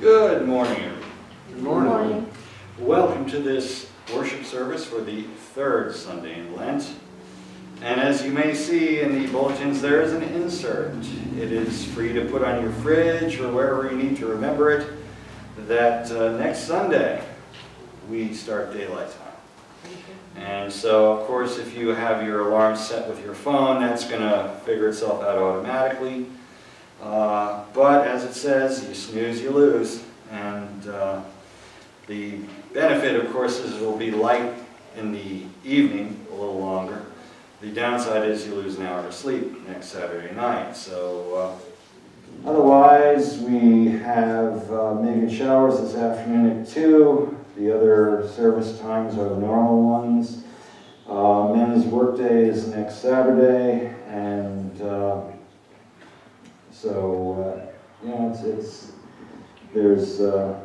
Good morning, everyone. Good morning. Welcome to this worship service for the third Sunday in Lent. And as you may see in the bulletins, there is an insert. It is free to put on your fridge or wherever you need to remember it that uh, next Sunday we start daylight time. And so, of course, if you have your alarm set with your phone, that's going to figure itself out automatically. Uh, but as it says, you snooze, you lose. And uh, the benefit, of course, is it will be light in the evening a little longer. The downside is you lose an hour of sleep next Saturday night. So uh, otherwise, we have uh, Megan showers this afternoon at 2. The other service times are the normal ones. Uh, men's workday is next Saturday, and uh, so uh, you know it's, it's there's uh,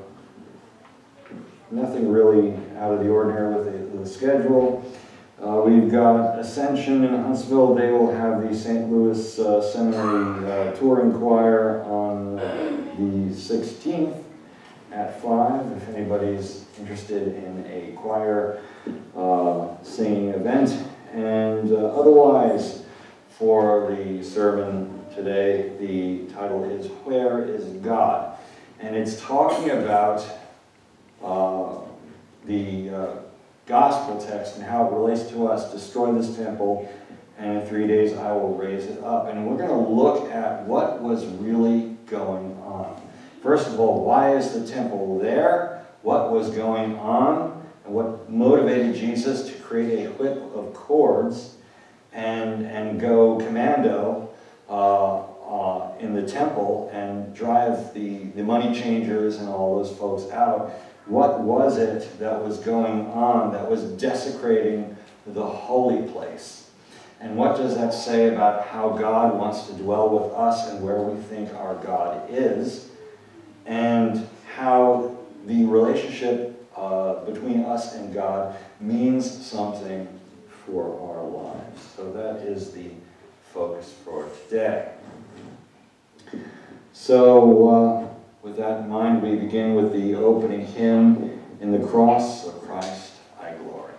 nothing really out of the ordinary with the, the schedule. Uh, we've got Ascension in Huntsville. They will have the St. Louis uh, Seminary uh, Touring Choir on the 16th at 5. If anybody's interested in a choir uh, singing event. And uh, otherwise, for the sermon today, the title is Where is God? And it's talking about uh, the uh, gospel text and how it relates to us. Destroy this temple, and in three days I will raise it up. And we're going to look at what was really going on. First of all, why is the temple there? What was going on? And what motivated Jesus to create a whip of cords and, and go commando uh, uh, in the temple and drive the, the money changers and all those folks out? What was it that was going on that was desecrating the holy place? And what does that say about how God wants to dwell with us and where we think our God is? And how the relationship uh, between us and God means something for our lives. So that is the focus for today. So, uh, with that in mind, we begin with the opening hymn, In the Cross of Christ I Glory.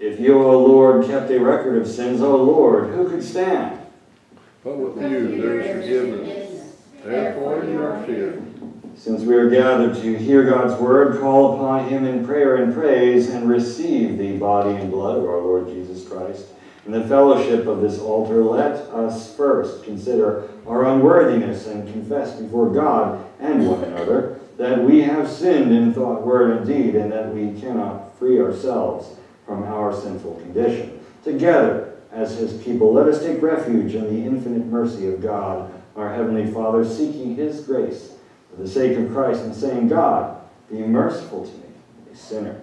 If you, O Lord, kept a record of sins, O Lord, who could stand? But with you there is forgiveness. Therefore you are feared. Since we are gathered to hear God's word, call upon him in prayer and praise, and receive the body and blood of our Lord Jesus Christ. In the fellowship of this altar, let us first consider our unworthiness and confess before God and one another that we have sinned in thought, word, and deed, and that we cannot free ourselves from our sinful condition. Together, as his people, let us take refuge in the infinite mercy of God, our Heavenly Father, seeking his grace for the sake of Christ and saying, God, be merciful to me, a sinner.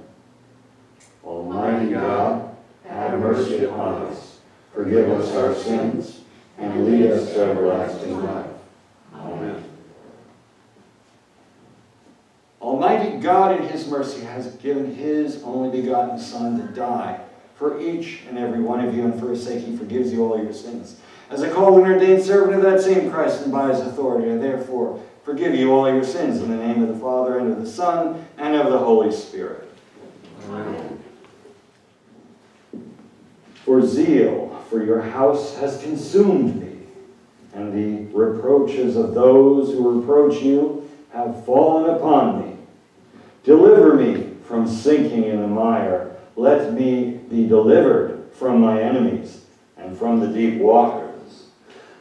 Almighty God, have mercy upon us, forgive us our sins, and lead us to everlasting life. Amen. Almighty God in his mercy has given his only begotten Son to die for each and every one of you, and for his sake he forgives you all your sins. As a called and ordained servant of that same Christ and by his authority, I therefore forgive you all your sins in the name of the Father, and of the Son, and of the Holy Spirit. Amen. For zeal for your house has consumed me, and the reproaches of those who reproach you have fallen upon me. Deliver me from sinking in the mire. Let me be delivered from my enemies and from the deep waters.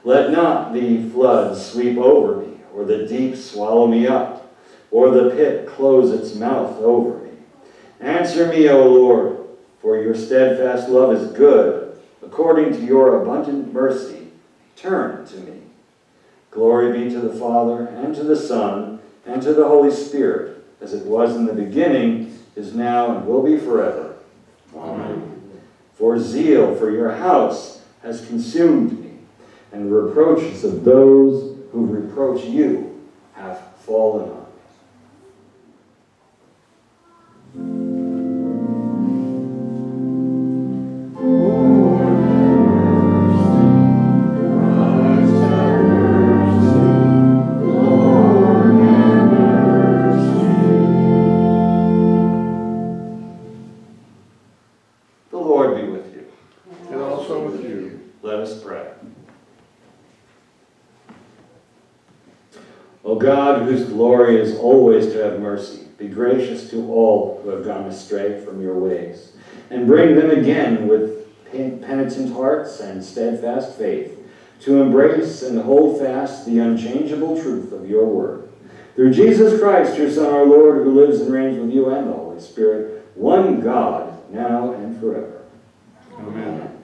Let not the flood sweep over me, or the deep swallow me up, or the pit close its mouth over me. Answer me, O Lord, for your steadfast love is good. According to your abundant mercy, turn to me. Glory be to the Father, and to the Son, and to the Holy Spirit as it was in the beginning, is now, and will be forever. Amen. For zeal for your house has consumed me, and the reproaches of those who reproach you have fallen on glory is always to have mercy. Be gracious to all who have gone astray from your ways, and bring them again with penitent hearts and steadfast faith to embrace and hold fast the unchangeable truth of your word. Through Jesus Christ, your Son, our Lord, who lives and reigns with you and the Holy Spirit, one God, now and forever. Amen.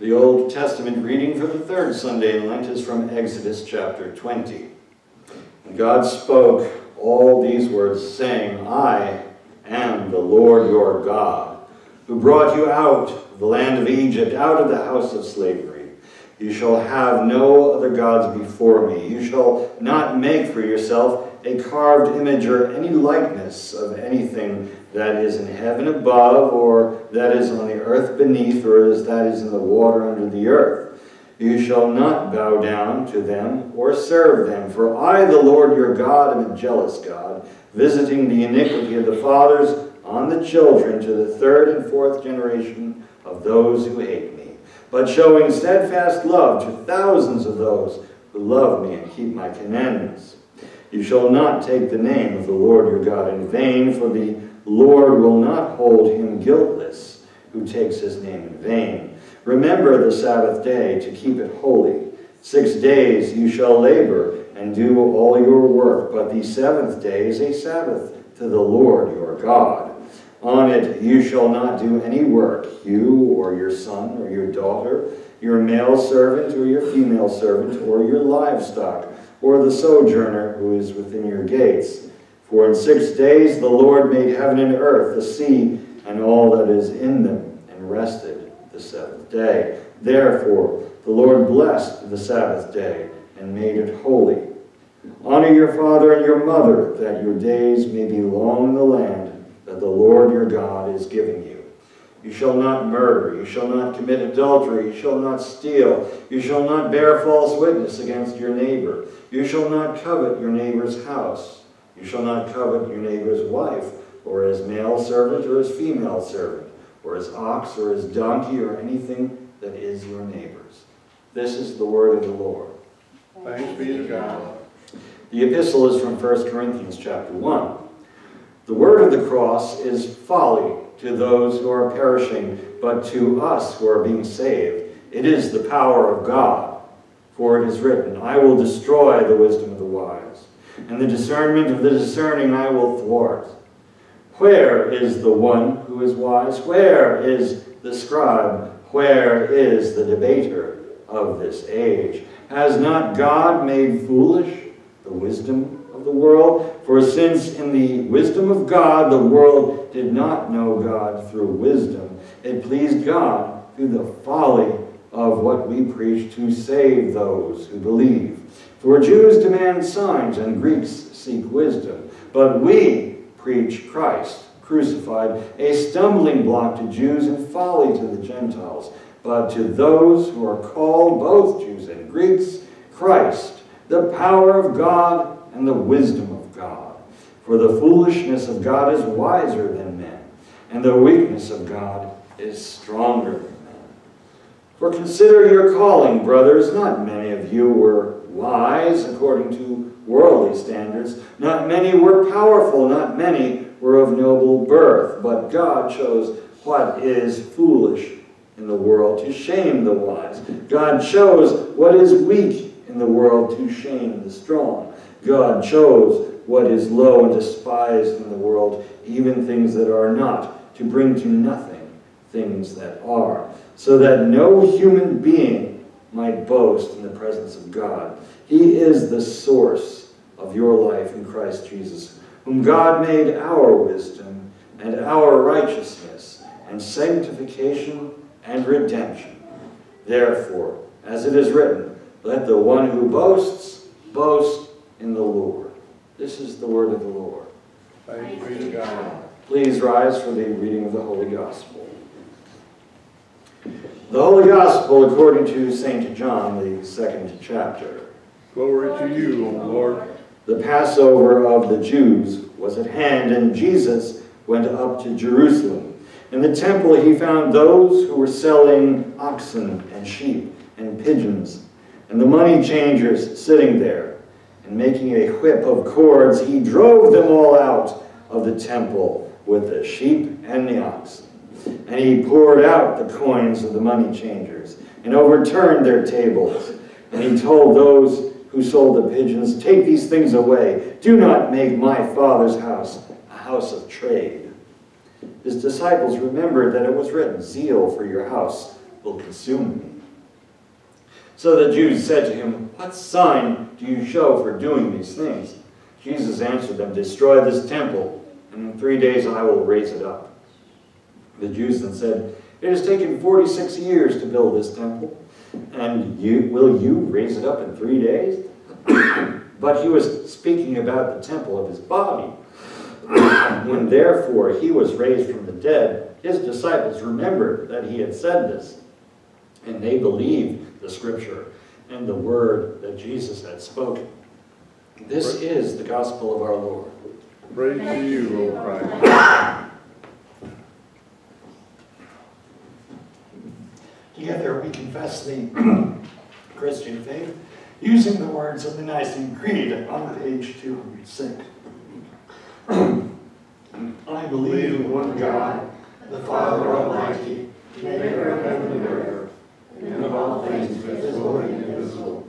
The Old Testament reading for the third Sunday in Lent is from Exodus chapter 20. And God spoke all these words, saying, I am the Lord your God, who brought you out of the land of Egypt, out of the house of slavery. You shall have no other gods before me. You shall not make for yourself a carved image or any likeness of anything that is in heaven above, or that is on the earth beneath, or as that is in the water under the earth. You shall not bow down to them or serve them, for I, the Lord your God, am a jealous God, visiting the iniquity of the fathers on the children to the third and fourth generation of those who hate me, but showing steadfast love to thousands of those who love me and keep my commandments. You shall not take the name of the Lord your God in vain, for the Lord will not hold him guiltless who takes his name in vain. Remember the Sabbath day to keep it holy. Six days you shall labor and do all your work, but the seventh day is a Sabbath to the Lord your God. On it you shall not do any work, you or your son or your daughter, your male servant or your female servant, or your livestock, or the sojourner who is within your gates for in six days the Lord made heaven and earth, the sea, and all that is in them, and rested the seventh day. Therefore the Lord blessed the Sabbath day and made it holy. Honor your father and your mother, that your days may be long in the land that the Lord your God is giving you. You shall not murder. You shall not commit adultery. You shall not steal. You shall not bear false witness against your neighbor. You shall not covet your neighbor's house. You shall not covet your neighbor's wife, or his male servant, or his female servant, or his ox, or his donkey, or anything that is your neighbor's. This is the word of the Lord. Thanks be to God. The epistle is from 1 Corinthians chapter 1. The word of the cross is folly to those who are perishing, but to us who are being saved, it is the power of God. For it is written, I will destroy the wisdom of the wise, and the discernment of the discerning I will thwart. Where is the one who is wise? Where is the scribe? Where is the debater of this age? Has not God made foolish the wisdom of the world? For since in the wisdom of God the world did not know God through wisdom, it pleased God through the folly of what we preach to save those who believe. For Jews demand signs and Greeks seek wisdom, but we preach Christ crucified, a stumbling block to Jews and folly to the Gentiles. But to those who are called, both Jews and Greeks, Christ, the power of God and the wisdom of God. For the foolishness of God is wiser than men, and the weakness of God is stronger than men. For consider your calling, brothers. Not many of you were wise according to worldly standards. Not many were powerful. Not many were of noble birth. But God chose what is foolish in the world to shame the wise. God chose what is weak in the world to shame the strong. God chose what is low and despised in the world, even things that are not, to bring to nothing things that are, so that no human being might boast in the presence of God. He is the source of your life in Christ Jesus, whom God made our wisdom and our righteousness and sanctification and redemption. Therefore, as it is written, let the one who boasts boast in the Lord. This is the word of the Lord. Thanks be to God. Please rise for the reading of the Holy Gospel. The Holy Gospel according to St. John, the second chapter. Glory to you, O Lord. The Passover of the Jews was at hand, and Jesus went up to Jerusalem. In the temple he found those who were selling oxen and sheep and pigeons, and the money changers sitting there. And making a whip of cords, he drove them all out of the temple with the sheep and the oxen. And he poured out the coins of the money changers and overturned their tables. And he told those who sold the pigeons, Take these things away. Do not make my father's house a house of trade. His disciples remembered that it was written, Zeal for your house will consume me. So the Jews said to him, What sign do you show for doing these things? Jesus answered them, Destroy this temple, and in three days I will raise it up. The Jews then said, It has taken 46 years to build this temple, and you, will you raise it up in three days? but he was speaking about the temple of his body. when therefore he was raised from the dead, his disciples remembered that he had said this, and they believed the scripture and the word that Jesus had spoken. This is the gospel of our Lord. Praise to you, O Christ. Together we confess the Christian faith using the words of the Nicene Creed on page 206. I believe in one God, the Father Almighty, maker of heaven and earth, and of all things visible and invisible,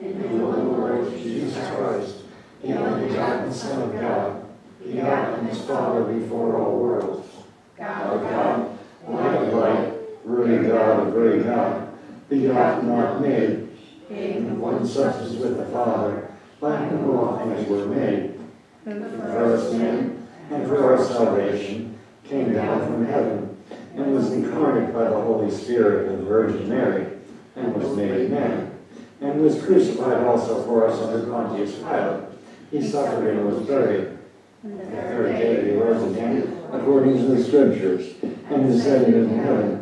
and in the Lord Jesus Christ, the only begotten Son of God, begotten His Father before all worlds, God of God, light of light, really God of very God, begotten, not made, in one substance with the Father, by whom all things were made, who the first man, and for our salvation, came down from heaven, and was incarnate by the Holy Spirit of the Virgin Mary, and was made man, and was crucified also for us under Pontius Pilate. He suffered and was buried. And the third day he rose again according to the scriptures, and is seated in heaven,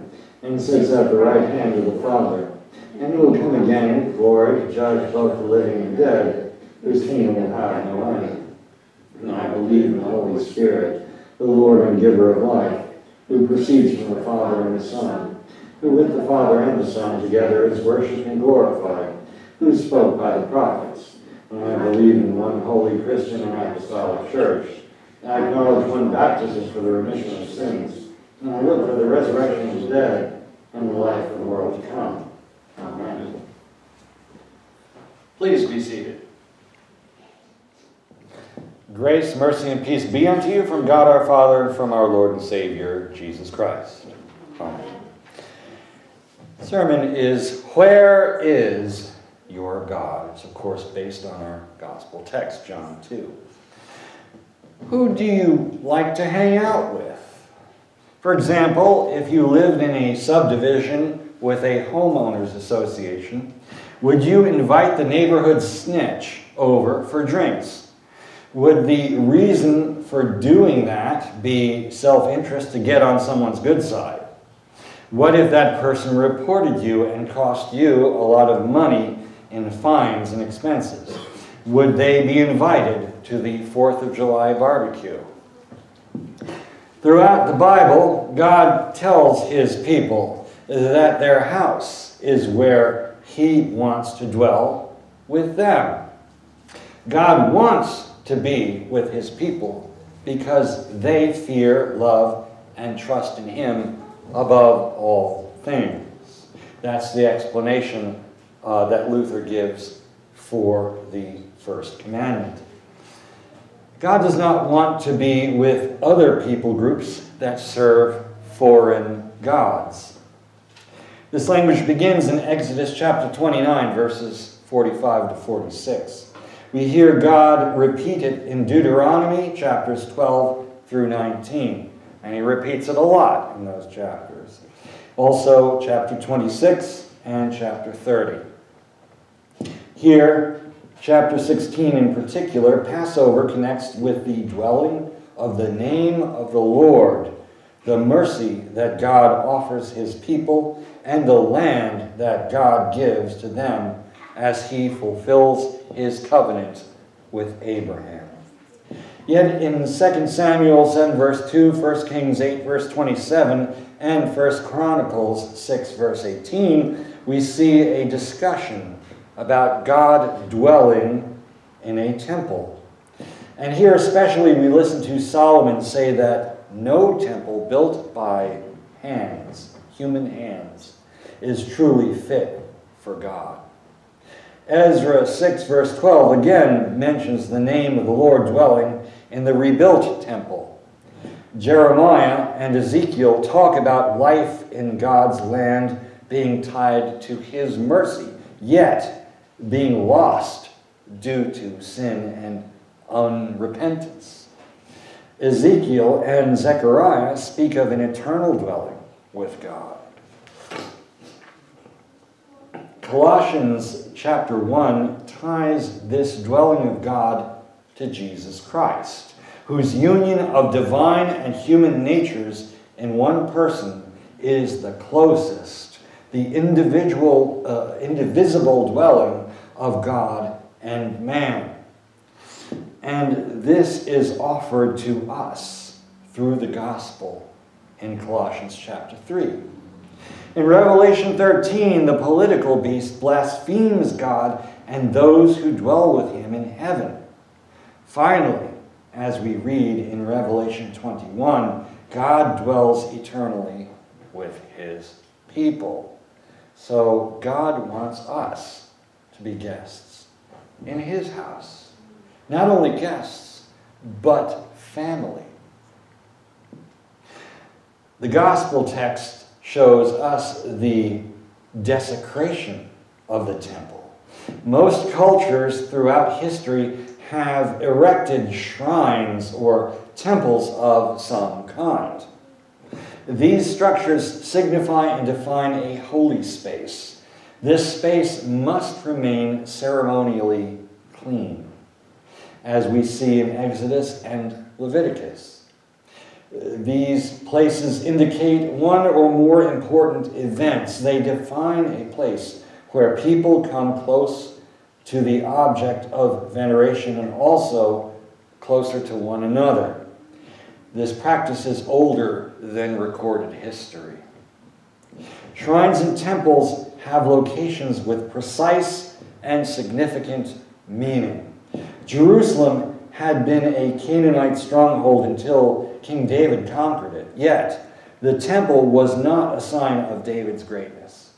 and sits at the right hand of the Father. And he will come again in glory to judge both the living and the dead, whose kingdom will have no end. And I believe in the Holy Spirit, the Lord and giver of life, who proceeds from the Father and the Son, who with the Father and the Son together is worshipped and glorified, who spoke by the prophets. And I believe in one holy Christian and apostolic church. I acknowledge one baptism for the remission of sins. And I look for the resurrection of the dead and the life of the world to come. Amen. Please be seated. Grace, mercy, and peace be unto you from God our Father, and from our Lord and Savior, Jesus Christ. Amen. Sermon is Where is Your God? It's, of course, based on our gospel text, John 2. Who do you like to hang out with? For example, if you lived in a subdivision with a homeowners association, would you invite the neighborhood snitch over for drinks? Would the reason for doing that be self interest to get on someone's good side? What if that person reported you and cost you a lot of money in fines and expenses? Would they be invited to the 4th of July barbecue? Throughout the Bible, God tells his people that their house is where he wants to dwell with them. God wants to be with his people because they fear, love, and trust in him above all things. That's the explanation uh, that Luther gives for the first commandment. God does not want to be with other people groups that serve foreign gods. This language begins in Exodus chapter 29, verses 45 to 46. We hear God repeat it in Deuteronomy chapters 12 through 19, and he repeats it a lot in those chapters. Also, chapter 26 and chapter 30. Here, chapter 16 in particular, Passover connects with the dwelling of the name of the Lord, the mercy that God offers his people, and the land that God gives to them as he fulfills his covenant with Abraham. Yet in 2 Samuel 7 verse 2, 1 Kings 8 verse 27, and 1 Chronicles 6 verse 18, we see a discussion about God dwelling in a temple. And here especially we listen to Solomon say that no temple built by hands, human hands, is truly fit for God. Ezra 6, verse 12, again mentions the name of the Lord dwelling in the rebuilt temple. Jeremiah and Ezekiel talk about life in God's land being tied to his mercy, yet being lost due to sin and unrepentance. Ezekiel and Zechariah speak of an eternal dwelling with God. Colossians chapter 1 ties this dwelling of God to Jesus Christ, whose union of divine and human natures in one person is the closest, the individual, uh, indivisible dwelling of God and man. And this is offered to us through the gospel in Colossians chapter 3. In Revelation 13, the political beast blasphemes God and those who dwell with him in heaven. Finally, as we read in Revelation 21, God dwells eternally with his people. So God wants us to be guests in his house. Not only guests, but family. The gospel text shows us the desecration of the temple. Most cultures throughout history have erected shrines or temples of some kind. These structures signify and define a holy space. This space must remain ceremonially clean, as we see in Exodus and Leviticus. These places indicate one or more important events. They define a place where people come close to the object of veneration and also closer to one another. This practice is older than recorded history. Shrines and temples have locations with precise and significant meaning. Jerusalem had been a Canaanite stronghold until King David conquered it. Yet, the temple was not a sign of David's greatness.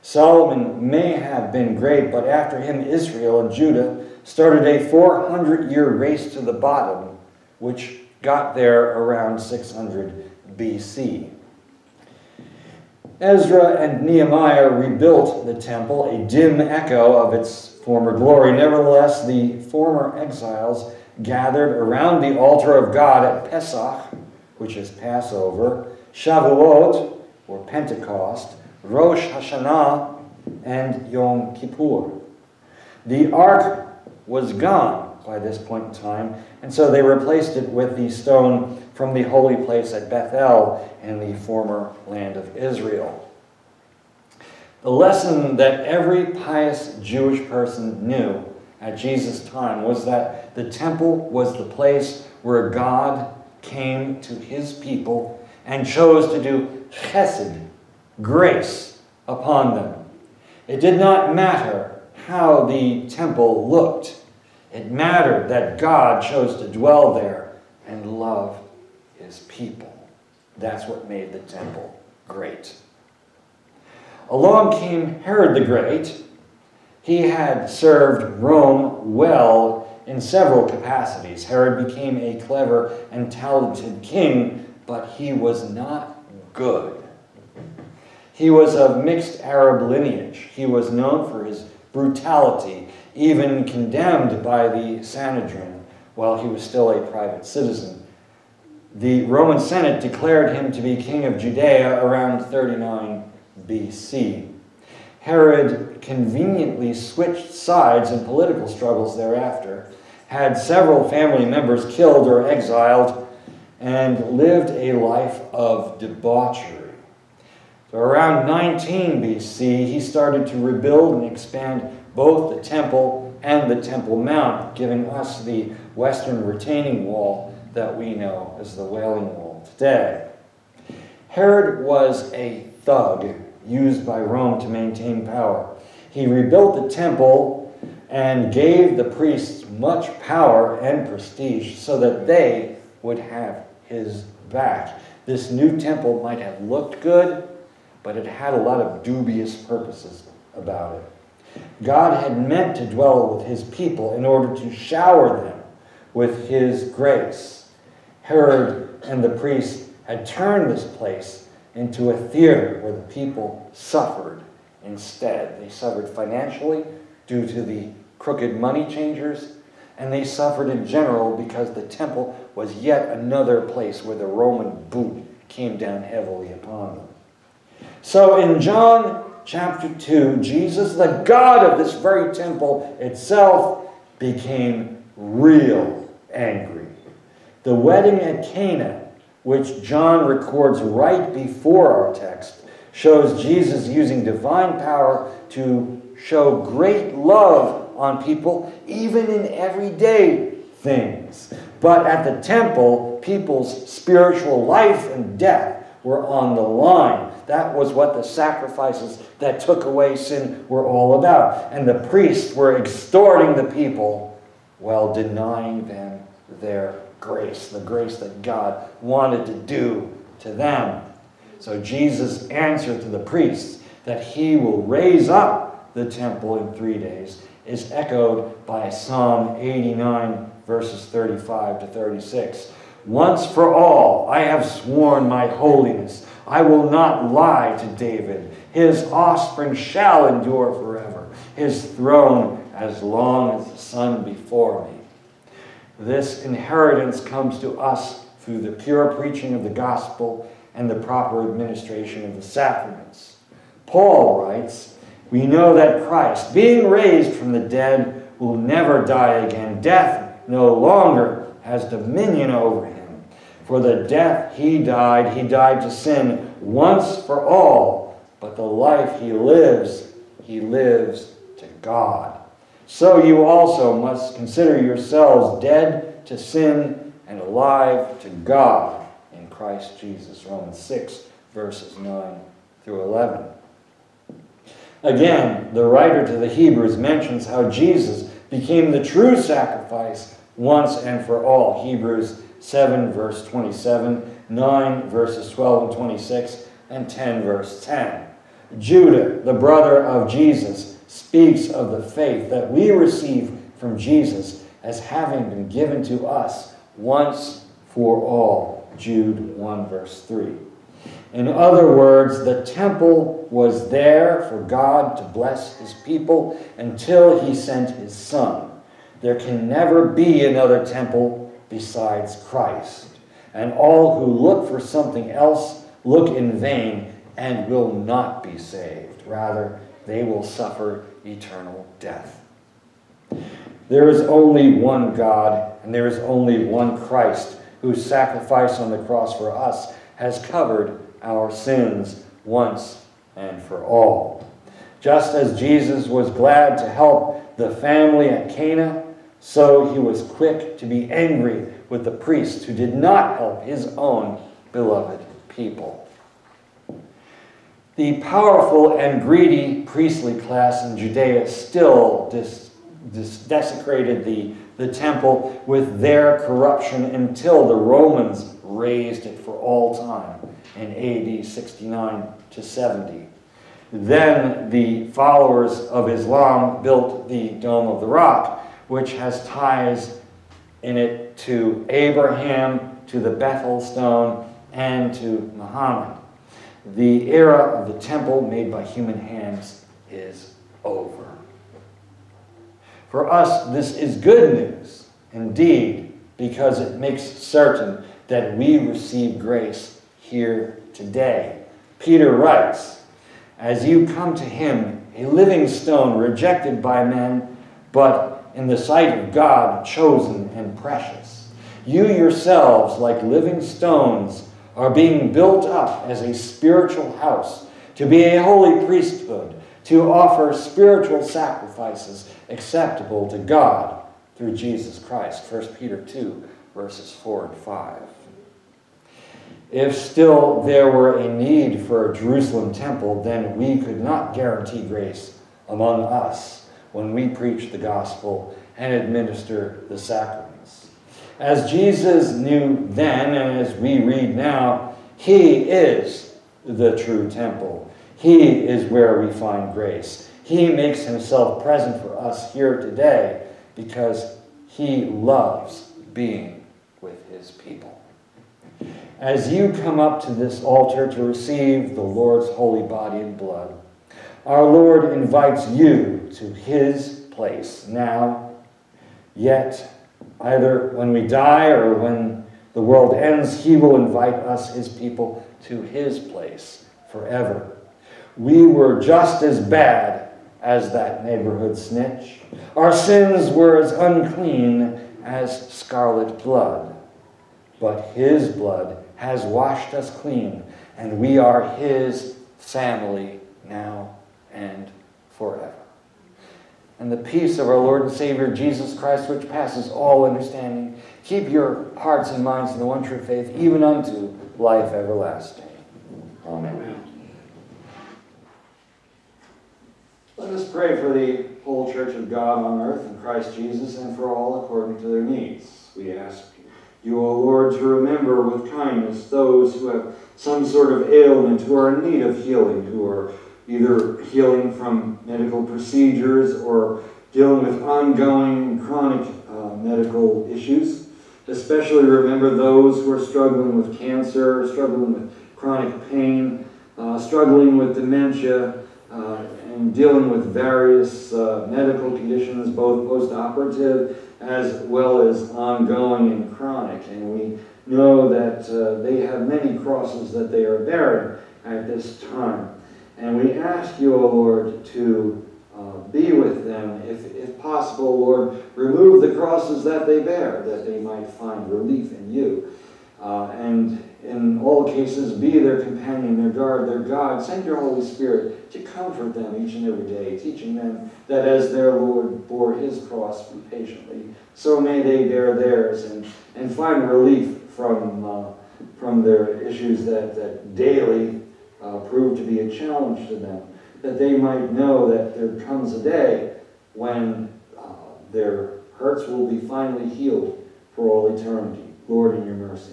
Solomon may have been great, but after him, Israel and Judah started a 400 year race to the bottom, which got there around 600 BC. Ezra and Nehemiah rebuilt the temple, a dim echo of its former glory. Nevertheless, the former exiles gathered around the altar of God at Pesach, which is Passover, Shavuot, or Pentecost, Rosh Hashanah, and Yom Kippur. The ark was gone by this point in time, and so they replaced it with the stone from the holy place at Bethel in the former land of Israel. The lesson that every pious Jewish person knew at Jesus' time was that the temple was the place where God came to his people and chose to do chesed, grace, upon them. It did not matter how the temple looked. It mattered that God chose to dwell there and love his people. That's what made the temple great. Along came Herod the Great. He had served Rome well in several capacities. Herod became a clever and talented king, but he was not good. He was of mixed Arab lineage. He was known for his brutality, even condemned by the Sanhedrin while he was still a private citizen. The Roman Senate declared him to be king of Judea around 39 BC. Herod conveniently switched sides in political struggles thereafter, had several family members killed or exiled, and lived a life of debauchery. So around 19 BC, he started to rebuild and expand both the temple and the Temple Mount, giving us the western retaining wall that we know as the Wailing Wall today. Herod was a thug used by Rome to maintain power. He rebuilt the temple and gave the priests much power and prestige so that they would have his back. This new temple might have looked good, but it had a lot of dubious purposes about it. God had meant to dwell with his people in order to shower them with his grace. Herod and the priests had turned this place into a theater where the people suffered instead. They suffered financially due to the crooked money changers, and they suffered in general because the temple was yet another place where the Roman boot came down heavily upon them. So in John chapter 2, Jesus, the God of this very temple itself, became real angry. The wedding at Cana which John records right before our text, shows Jesus using divine power to show great love on people, even in everyday things. But at the temple, people's spiritual life and death were on the line. That was what the sacrifices that took away sin were all about. And the priests were extorting the people while denying them their grace, the grace that God wanted to do to them. So Jesus answered to the priests that he will raise up the temple in three days is echoed by Psalm 89, verses 35 to 36. Once for all, I have sworn my holiness. I will not lie to David. His offspring shall endure forever, his throne as long as the sun before me. This inheritance comes to us through the pure preaching of the gospel and the proper administration of the sacraments. Paul writes, We know that Christ, being raised from the dead, will never die again. Death no longer has dominion over him. For the death he died, he died to sin once for all, but the life he lives, he lives to God. So you also must consider yourselves dead to sin and alive to God in Christ Jesus. Romans 6, verses 9 through 11. Again, the writer to the Hebrews mentions how Jesus became the true sacrifice once and for all. Hebrews 7, verse 27, 9, verses 12 and 26, and 10, verse 10. Judah, the brother of Jesus, speaks of the faith that we receive from Jesus as having been given to us once for all. Jude 1, verse 3. In other words, the temple was there for God to bless his people until he sent his son. There can never be another temple besides Christ. And all who look for something else look in vain and will not be saved. Rather, they will suffer eternal death. There is only one God, and there is only one Christ, whose sacrifice on the cross for us has covered our sins once and for all. Just as Jesus was glad to help the family at Cana, so he was quick to be angry with the priests who did not help his own beloved people. The powerful and greedy priestly class in Judea still dis, dis, desecrated the, the temple with their corruption until the Romans razed it for all time in AD 69 to 70. Then the followers of Islam built the Dome of the Rock, which has ties in it to Abraham, to the Bethel stone, and to Muhammad. The era of the temple made by human hands is over. For us, this is good news, indeed, because it makes certain that we receive grace here today. Peter writes, As you come to him, a living stone rejected by men, but in the sight of God chosen and precious. You yourselves, like living stones, are being built up as a spiritual house, to be a holy priesthood, to offer spiritual sacrifices acceptable to God through Jesus Christ. 1 Peter 2, verses 4 and 5. If still there were a need for a Jerusalem temple, then we could not guarantee grace among us when we preach the gospel and administer the sacraments. As Jesus knew then, and as we read now, He is the true temple. He is where we find grace. He makes Himself present for us here today because He loves being with His people. As you come up to this altar to receive the Lord's holy body and blood, our Lord invites you to His place now, yet either when we die or when the world ends, He will invite us, His people, to His place forever. We were just as bad as that neighborhood snitch. Our sins were as unclean as scarlet blood. But His blood has washed us clean, and we are His family now and forever. And the peace of our Lord and Savior Jesus Christ, which passes all understanding, keep your hearts and minds in the one true faith, even unto life everlasting. Amen. Let us pray for the whole church of God on earth in Christ Jesus and for all according to their needs. We ask you, O Lord, to remember with kindness those who have some sort of ailment, who are in need of healing, who are either healing from medical procedures or dealing with ongoing chronic uh, medical issues. Especially remember those who are struggling with cancer, struggling with chronic pain, uh, struggling with dementia, uh, and dealing with various uh, medical conditions, both post-operative as well as ongoing and chronic. And we know that uh, they have many crosses that they are bearing at this time. And we ask you, O Lord, to uh, be with them. If, if possible, Lord, remove the crosses that they bear, that they might find relief in you. uh, and in all cases be their companion, their guard, their God. Send your Holy Spirit to comfort them each and every day, teaching them that as their Lord bore his cross patiently, so may they bear theirs and, and find relief from, uh, from their issues that, that daily uh, prove to be a challenge to them. That they might know that there comes a day when uh, their hurts will be finally healed for all eternity. Lord, in your mercy.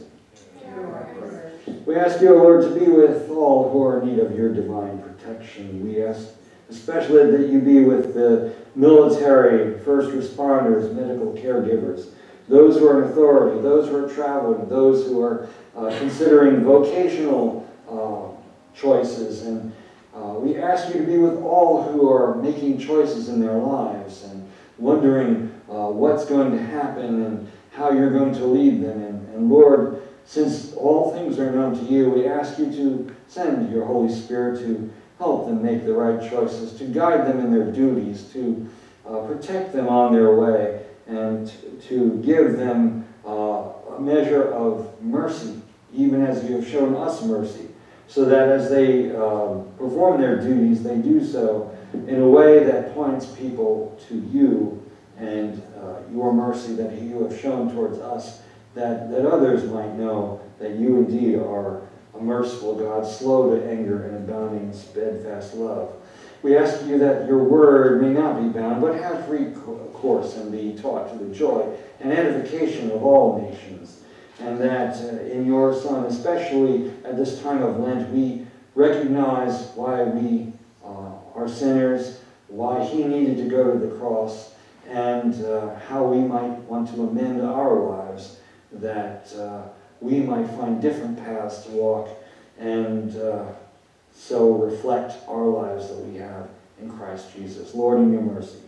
We ask you, Lord, to be with all who are in need of your divine protection. We ask especially that you be with the military, first responders, medical caregivers, those who are in authority, those who are traveling, those who are uh, considering vocational uh, choices. And uh, we ask you to be with all who are making choices in their lives and wondering uh, what's going to happen and how you're going to lead them. And, and Lord, since all things are known to you, we ask you to send your Holy Spirit to help them make the right choices, to guide them in their duties, to uh, protect them on their way, and to give them uh, a measure of mercy, even as you have shown us mercy, so that as they um, perform their duties, they do so in a way that points people to you and uh, your mercy that you have shown towards us that, that others might know that you indeed are a merciful God, slow to anger and abounding in steadfast love. We ask you that your word may not be bound, but have free course and be taught to the joy and edification of all nations. And that uh, in your Son, especially at this time of Lent, we recognize why we uh, are sinners, why he needed to go to the cross, and uh, how we might want to amend our lives that uh, we might find different paths to walk and uh, so reflect our lives that we have in Christ Jesus. Lord, in your mercy.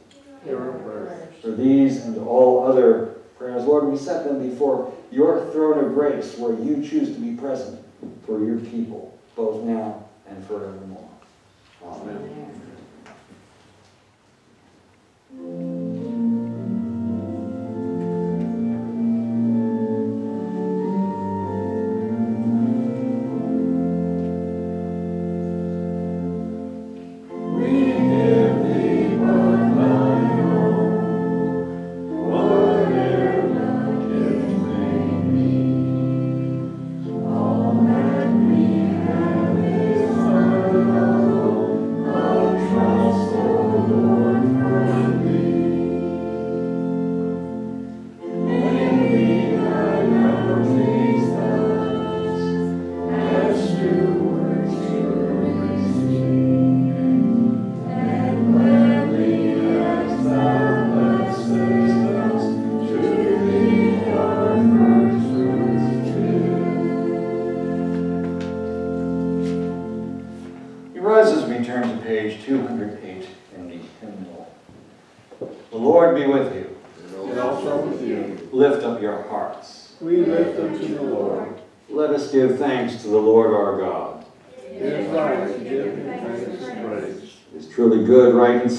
For these and all other prayers, Lord, we set them before your throne of grace where you choose to be present for your people, both now and forevermore. Amen. Amen.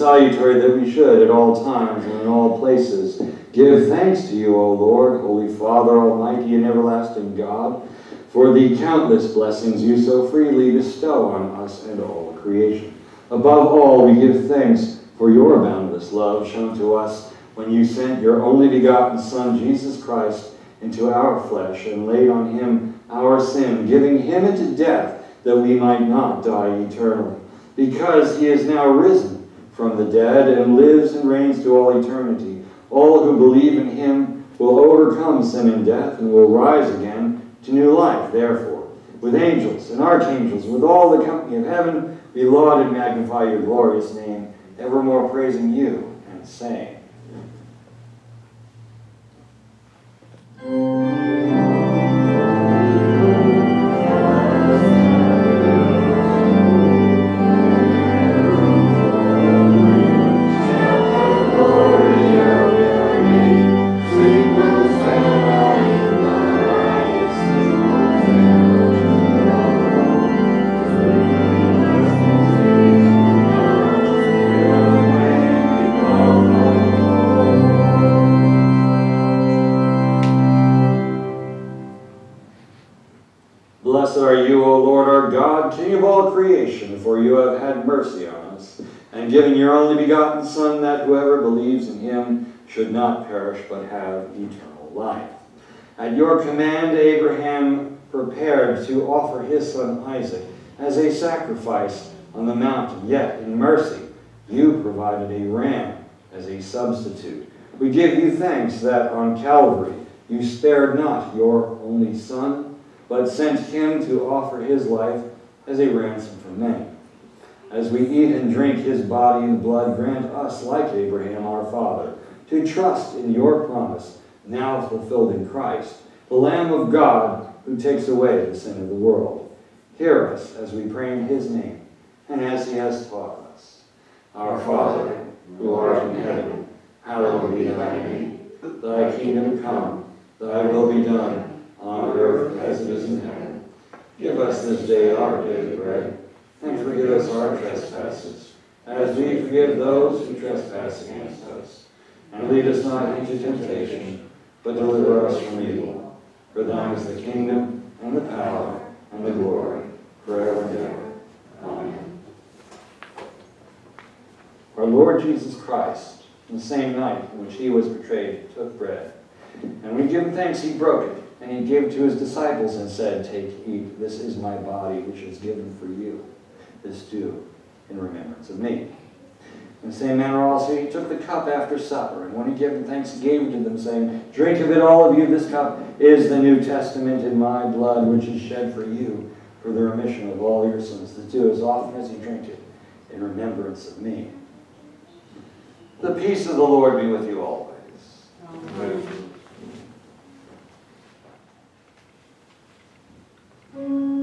Salutary that we should at all times and in all places give thanks to you, O Lord, Holy Father, Almighty and everlasting God, for the countless blessings you so freely bestow on us and all creation. Above all, we give thanks for your boundless love shown to us when you sent your only begotten Son, Jesus Christ, into our flesh and laid on him our sin, giving him into death that we might not die eternally. Because he is now risen from the dead and lives and reigns to all eternity. All who believe in him will overcome sin and death and will rise again to new life. Therefore, with angels and archangels, with all the company of heaven, we laud and magnify your glorious name, evermore praising you and saying, King of for you have had mercy on us, and given your only begotten Son, that whoever believes in him should not perish, but have eternal life. At your command, Abraham prepared to offer his son Isaac as a sacrifice on the mountain, yet in mercy you provided a ram as a substitute. We give you thanks that on Calvary you spared not your only Son, but sent him to offer his life as a ransom for many. As we eat and drink his body and blood, grant us, like Abraham our father, to trust in your promise, now fulfilled in Christ, the Lamb of God who takes away the sin of the world. Hear us as we pray in his name, and as he has taught us. Our Father, who art in heaven, hallowed be thy name. Thy kingdom come, thy will be done, on earth as it is in heaven. Give us this day our daily bread, and forgive us our trespasses, as we forgive those who trespass against us. And lead us not into temptation, but deliver us from evil. For thine is the kingdom, and the power, and the glory, forever and ever. Amen. Our Lord Jesus Christ, in the same night in which he was betrayed, took bread. And when he gave thanks, he broke it, and he gave it to his disciples and said, Take, eat, this is my body, which is given for you. This do in remembrance of me. In the same manner also he took the cup after supper, and when he gave thanks, he gave it to them, saying, Drink of it, all of you, this cup is the New Testament in my blood, which is shed for you for the remission of all your sins. This do as often as you drink it in remembrance of me. The peace of the Lord be with you always. Amen.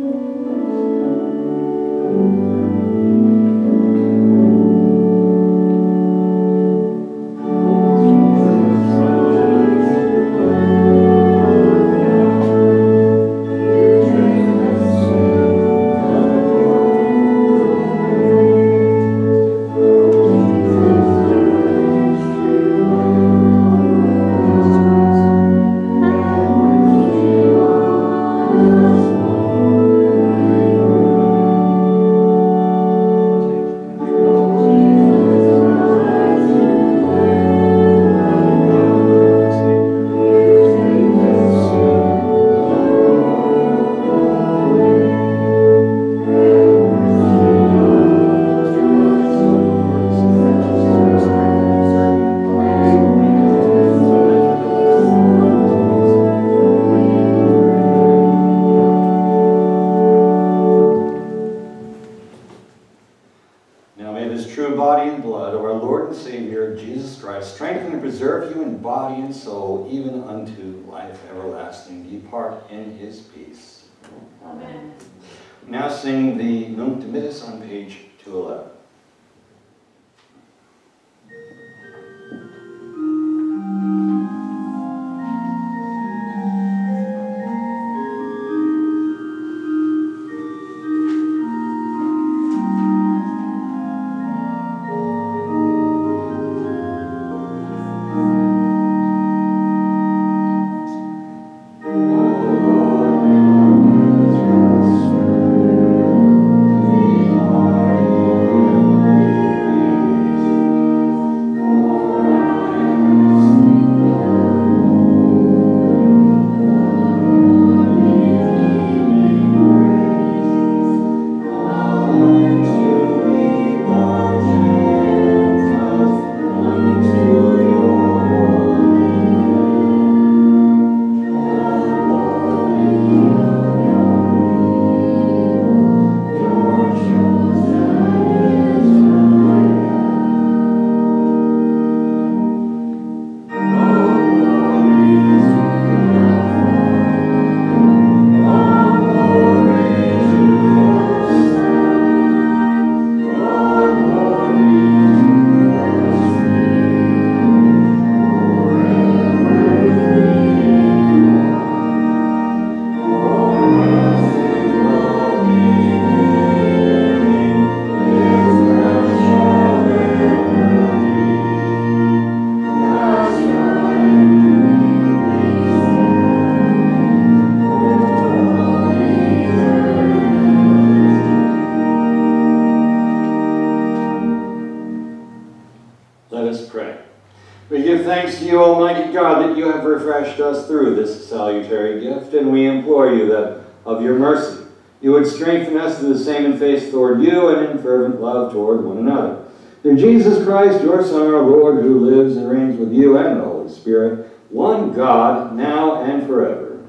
Jesus Christ, your Son, our Lord, who lives and reigns with you and the Holy Spirit, one God, now and forever.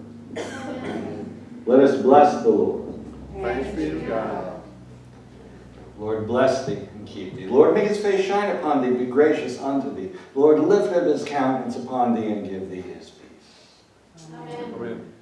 Let us bless the Lord. Thanks be to God. Lord, bless thee and keep thee. Lord, make his face shine upon thee, be gracious unto thee. Lord, lift up his countenance upon thee and give thee his peace. Amen.